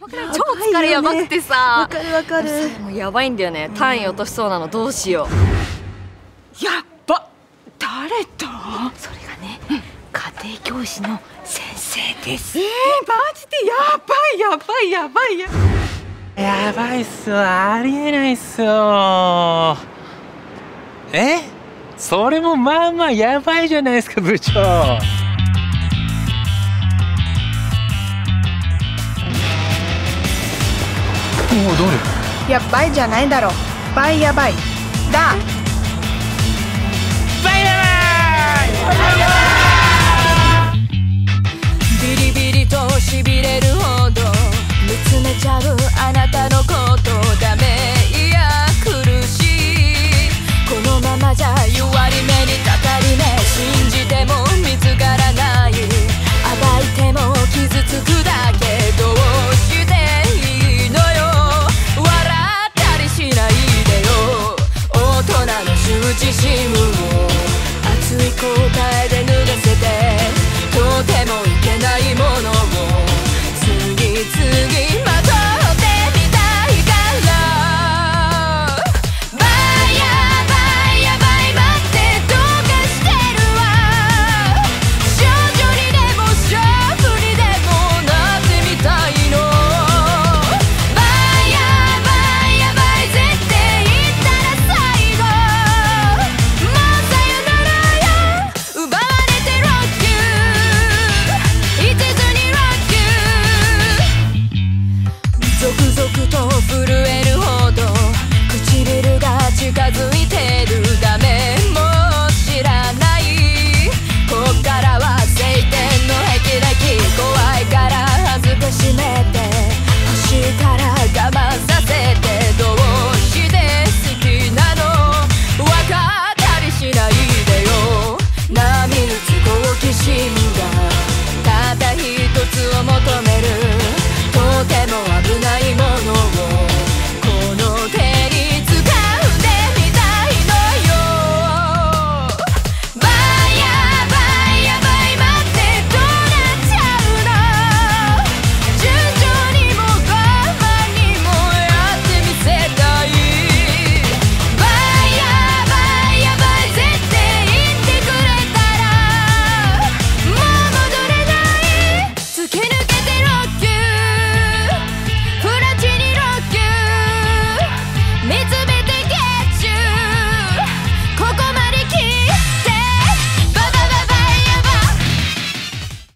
超疲れやばくてさ。わかるわかる。もうやばいんだよね。単位落としそうなの。どうしよう。やっば。誰と？それがね家庭教師の先生です。えー、マジで？やばいやばいやばい。ややばいっすわ。ありえないっすよ。え？それもまあまあやばいじゃないですか部長戻る。やばいじゃないだろ。バイヤだ。バイバイビリビリとしびれるほど見つめちゃうあなた。自身を熱い答えで濡らせてどうでもいけないと震え